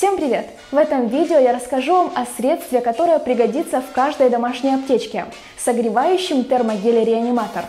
Всем привет! В этом видео я расскажу вам о средстве, которое пригодится в каждой домашней аптечке – согревающем термогеле реаниматор.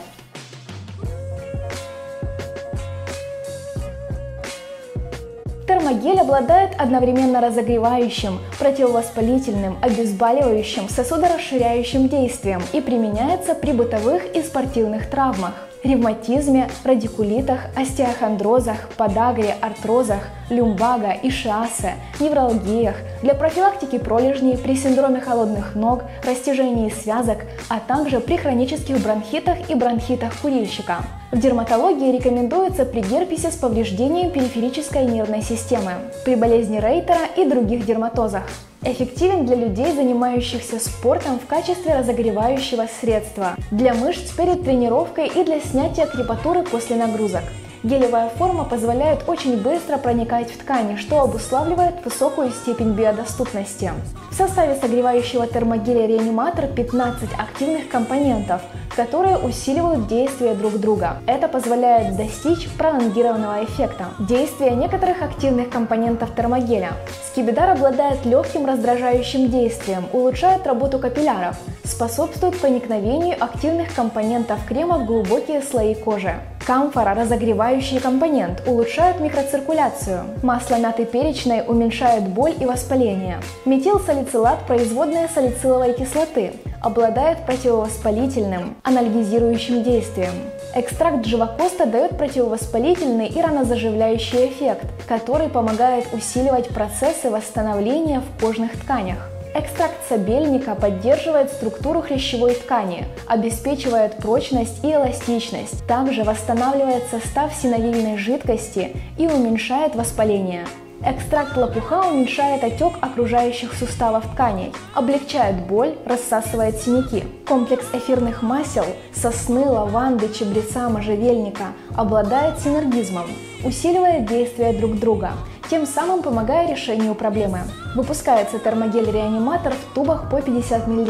Термогель обладает одновременно разогревающим, противовоспалительным, обезболивающим, сосудорасширяющим действием и применяется при бытовых и спортивных травмах ревматизме, радикулитах, остеохондрозах, подагре, артрозах, люмбага, ишиасе, невралгиях, для профилактики пролежней при синдроме холодных ног, растяжении связок, а также при хронических бронхитах и бронхитах курильщика. В дерматологии рекомендуется при герпесе с повреждением периферической нервной системы, при болезни Рейтера и других дерматозах. Эффективен для людей, занимающихся спортом в качестве разогревающего средства, для мышц перед тренировкой и для снятия крепатуры после нагрузок. Гелевая форма позволяет очень быстро проникать в ткани, что обуславливает высокую степень биодоступности. В составе согревающего термогеля реаниматор 15 активных компонентов, которые усиливают действие друг друга. Это позволяет достичь пролонгированного эффекта. Действие некоторых активных компонентов термогеля. Скибидар обладает легким раздражающим действием, улучшает работу капилляров, способствует проникновению активных компонентов крема в глубокие слои кожи. Камфора – разогревающий компонент, улучшает микроциркуляцию. Масло мяты перечной уменьшает боль и воспаление. Метилсалицилат – производная салициловой кислоты, обладает противовоспалительным, анальгезирующим действием. Экстракт живокоста дает противовоспалительный и ранозаживляющий эффект, который помогает усиливать процессы восстановления в кожных тканях. Экстракт сабельника поддерживает структуру хрящевой ткани, обеспечивает прочность и эластичность, также восстанавливает состав синовильной жидкости и уменьшает воспаление. Экстракт лопуха уменьшает отек окружающих суставов тканей, облегчает боль, рассасывает синяки. Комплекс эфирных масел сосны, лаванды, чабреца, можжевельника обладает синергизмом, усиливает действие друг друга, тем самым помогая решению проблемы. Выпускается термогель-реаниматор в тубах по 50 мл.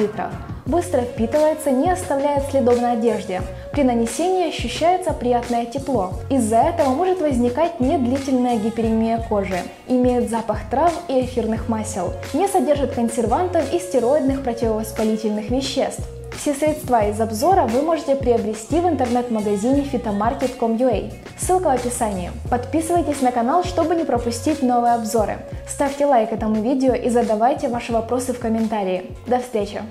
Быстро впитывается, не оставляет следов на одежде. При нанесении ощущается приятное тепло. Из-за этого может возникать недлительная гиперемия кожи. Имеет запах трав и эфирных масел. Не содержит консервантов и стероидных противовоспалительных веществ. Все средства из обзора вы можете приобрести в интернет-магазине fitomarket.com.ua. Ссылка в описании. Подписывайтесь на канал, чтобы не пропустить новые обзоры. Ставьте лайк этому видео и задавайте ваши вопросы в комментарии. До встречи!